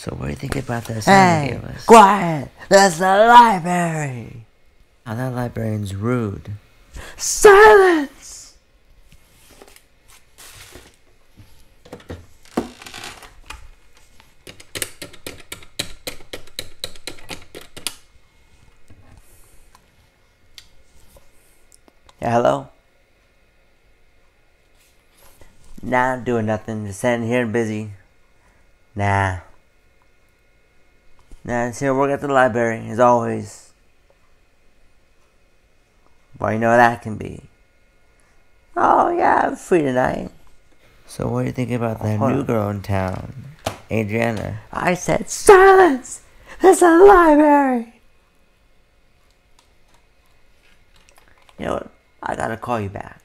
So what do you think about that Hey, gave us? quiet! That's the library! Oh, that librarian's rude. Silence! Yeah, hello? Nah, I'm doing nothing. Just sitting here and busy. Nah. Nah, it's here work at the library, as always. Well, you know that can be. Oh, yeah, I'm free tonight. So what do you think about that oh, Hold new on. girl in town, Adriana? I said silence! It's a library! You know what? I gotta call you back.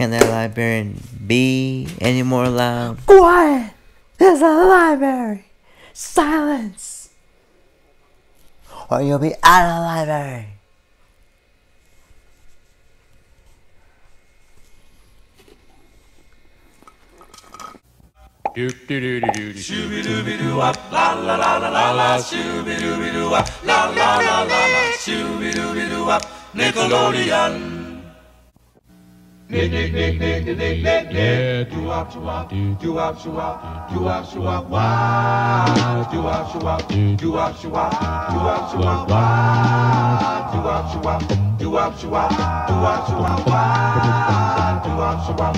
Can that librarian be any more loud? Quiet! There's a library! Silence! Or you'll be out of the library. Nickelodeon. Do wop, do wop, do wop, do wop, do wop, do wop, wow. Do wop, do wop, do wop, do wop, do wop, do wop, wow. Do wop, do wop, do wop, do wop, do wop, do wop, wow. Do wop, do wop, do wop, do wop, do wop, do wop, wow. Do wop, do wop,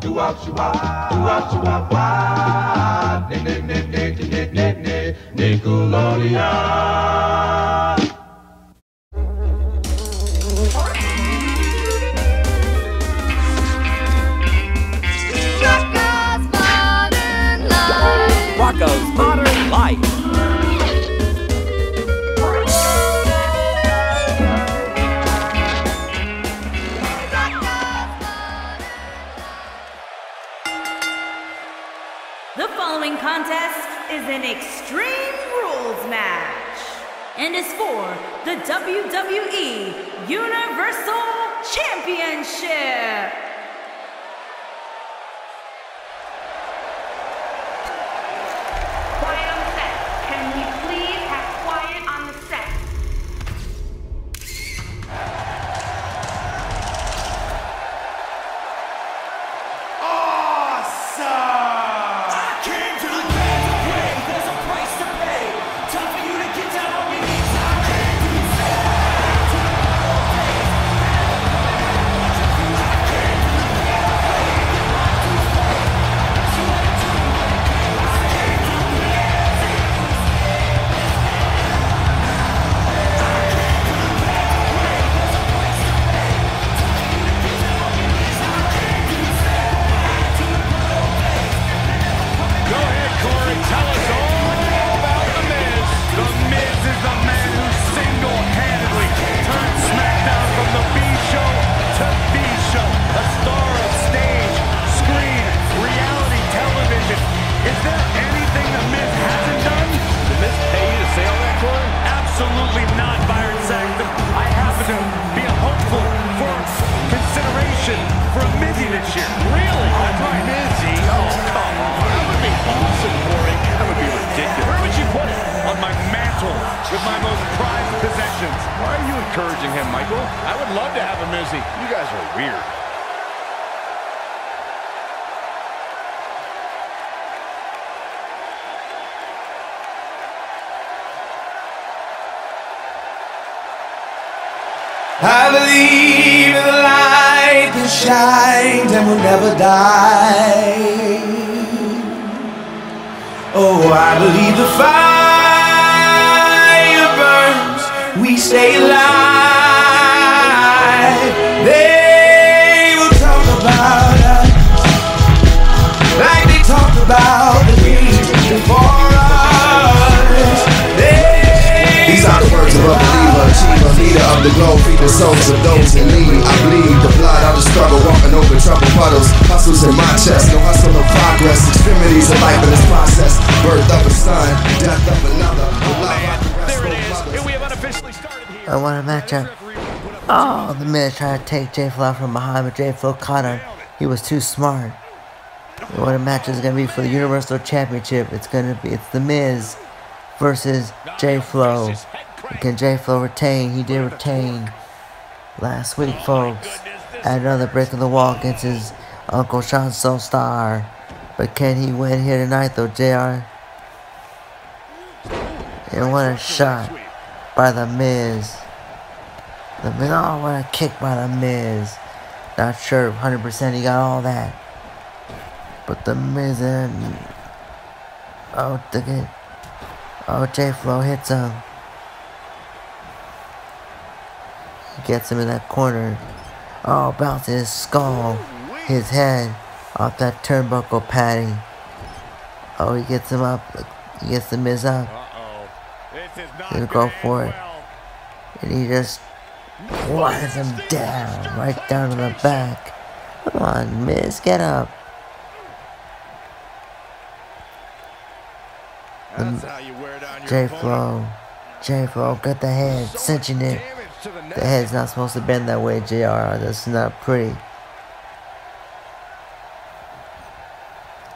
do wop, do wop, do wop, do wop, wow. Nick, nick, nick, nick, nick, nick, nick, Nickelodeon. Extreme Rules match and is for the WWE Universal Championship. With my most prized possessions. Why are you encouraging him, Michael? I would love to have a Mizzy. You guys are weird. I believe in the light that shines and will never die. Oh, I believe the fire we stay alive. They will talk about us like they talk about the dreams before us. They These are the words of a believer, achiever, leader of The glow feed the souls of those in need. I bleed the blood of the struggle, walking over trouble puddles. Hustles in my chest, no hustle, no progress. Extremities of life in this process. Birth of a son, death of another. I want a matchup. Oh, the Miz tried to take Jay Flo from behind, but Jay Flo caught him. He was too smart. What a match is gonna be for the Universal Championship? It's gonna be it's the Miz versus Jay Flo. Can Jay Flo retain? He did retain last week, folks. Another break of the wall against his Uncle Sean Star. But can he win here tonight, though, JR? And what a shot by the Miz. The Miz, oh, what a kick by the Miz. Not sure 100% he got all that. But the Miz and. Oh, the good. Oh, Jay Flo hits him. He gets him in that corner. Oh, bounces his skull, his head off that turnbuckle padding. Oh, he gets him up. He gets the Miz up. Uh-oh. This is not He'll go for it. And he just lines him down, right down to the back. Come on, Miz, get up. That's how you wear down your J opponent. Flow. Jay Flo, got the head, cinching it. The head's not supposed to bend that way, JR. That's not pretty.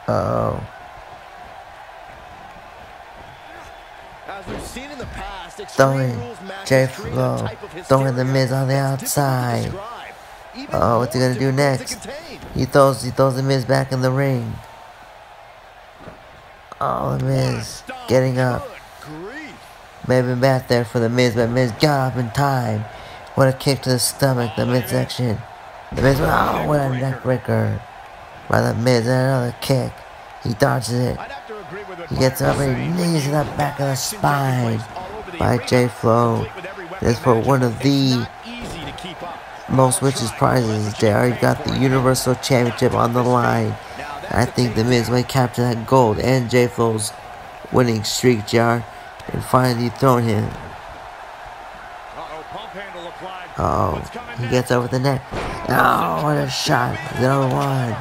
Uh oh. As we've seen in the past, Throwing Jay Flo. Throwing the Miz on the outside. oh, what's he gonna do next? He throws he throws the Miz back in the ring. Oh the Miz getting up. Maybe back there for the Miz, but Miz got up in time. What a kick to the stomach, the midsection. The Miz, oh, what a neck breaker. By the Miz, and another kick. He dodges it. He gets up and he knees in the back of the spine by Jay Flo. This for one of the most richest prizes. JR You got the Universal Championship on the line. I think the Miz may capture that gold and Jay Flo's winning streak, JR, and finally dethrone him. Applied. Oh, he gets over the neck. Oh, what a shot. Zero one.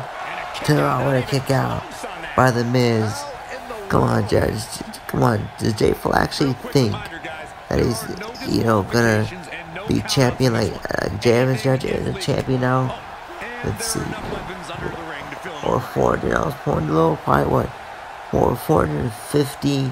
Two, out. what a kick out by the Miz. Come on, Jared. Come on. Does Jay Flo actually think that he's, you know, gonna be champion like uh, one. J Champion Judge is a champion now? Let's see. Or order. 400, I was pouring low, probably what? More 450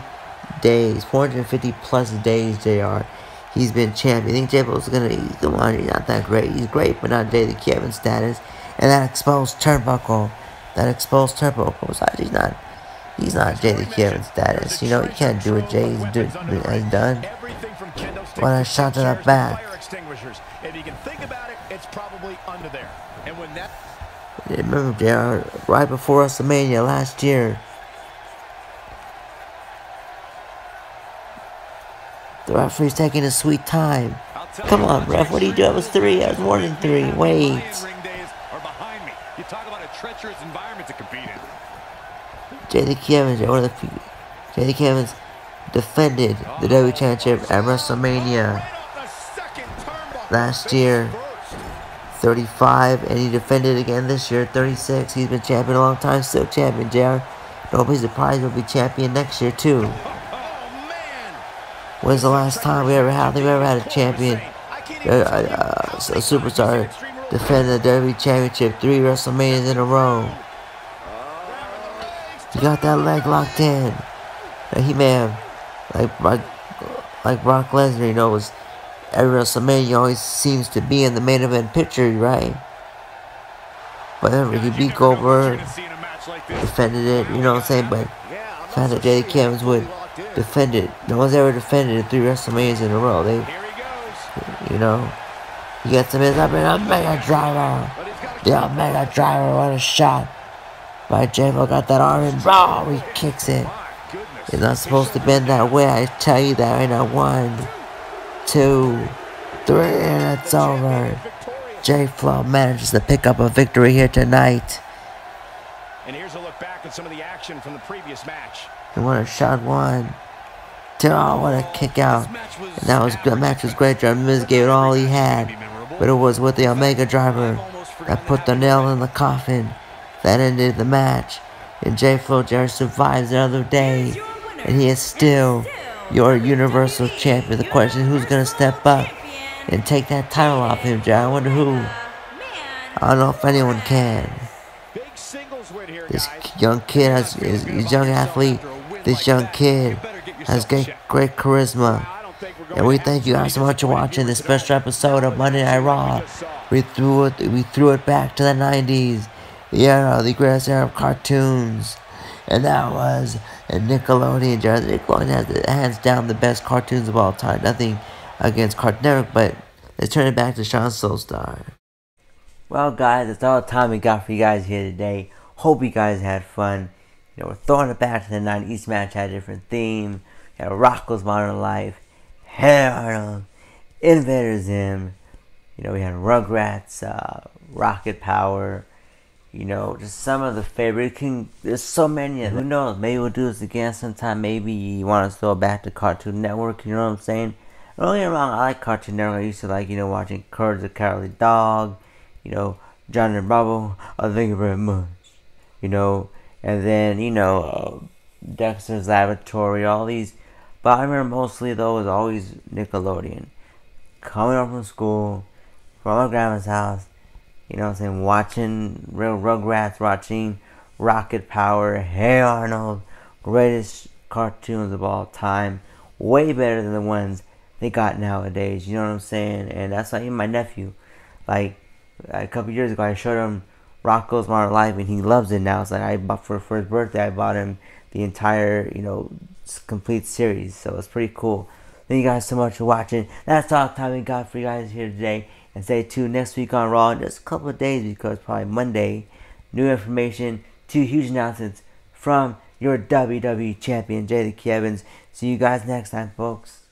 days, 450 plus days, JR. He's been champion. I think Jay Flo's gonna, he- come on, he's not that great. He's great, but not the Kevin status. And that exposed turnbuckle, that exposed turnbuckle was actually not, he's not the Kevin status. You know, you can't do what Jay's has done. Everything from kendo sticks What a shot to the chairs back. If you can think about it, it's probably under there. And when that Remember, JR, right before WrestleMania last year, the referee's taking his sweet time. Come on, ref, what do you do? I was three. I was more than three. Wait. in-ring are behind me. You talk about a treacherous environment to compete in. JD Evans, one of the few, JD Evans defended the W Championship at WrestleMania last year, 35, and he defended again this year, 36. He's been champion a long time, still champion, JR. Don't be surprised he'll be champion next year, too. When's the last time we ever had, we ever had a champion, uh, uh, a superstar, defend the WWE Championship three WrestleManias in a row? He got that leg locked in. Now, he may have, like, like, like Brock Lesnar, you know, was every WrestleMania always seems to be in the main event picture, right? Whatever, he beat Goldberg, defended it, you know what I'm saying? But fact that J.D. Evans would defend it, no one's ever defended it three WrestleManias in a row. They, you know, he gets him in up in a mega driver. The Mega driver, what a shot. By J-Mo got that arm and oh, he kicks it. It's not supposed to bend that way, I tell you that right now. One, two, three, and it's over. Jay Flo manages to pick up a victory here tonight. And here's a look back at some of the action from the previous match. And what a shot one. Oh, what a kick out. And that was the match was great. John Miz gave it all he had. But it was with the Omega driver that put the nail in the coffin. That ended the match. And Jay Flo Jerry survives another day. And he is still your Universal Champion. The question is who's gonna step up and take that title off him, Jay? I wonder who. I don't know if anyone can. This young kid has, this young athlete, this young kid has great, great charisma. And we thank you guys so much for watching this special episode of Monday Night Raw. We threw it, we threw it back to the 90s, the era, the greatest era of cartoons. And that was Nickelodeon. Nickelodeon has hands down the best cartoons of all time. Nothing against Cartoon Network, but let's turn it back to Sean Soulstar. Well, guys, that's all the time we got for you guys here today. Hope you guys had fun. You know, we're throwing it back to the 90s. Each match had a different theme. We had Rocko's Modern Life, Hey Arnold, Invader Zim. You know, we had Rugrats, uh, Rocket Power. You know, just some of the favorite. Can, there's so many. Who knows? Maybe we'll do this again sometime. Maybe you want to throw back to Cartoon Network. You know what I'm saying? Don't. I like Cartoon Network. I used to like, you know, watching Courage the Cowardly Dog. You know, Johnny Bravo. I thank you very much. You know, and then you know, uh, Dexter's Laboratory. All these. But I remember mostly though was always Nickelodeon. Coming home from school, from my grandma's house, you know what I'm saying, watching real Rugrats, watching Rocket Power, Hey Arnold, greatest cartoons of all time. Way better than the ones they got nowadays, you know what I'm saying? And that's like even my nephew. Like a couple years ago I showed him Rocko's Modern Life and he loves it now. It's like I bought for for his birthday I bought him the entire, you know, complete series. So it's pretty cool. Thank you guys so much for watching. That's all the time we got for you guys here today. And stay tuned next week on Raw in just a couple of days because probably Monday. New information, two huge announcements from your WWE champion, Jay the Key Evans. See you guys next time, folks.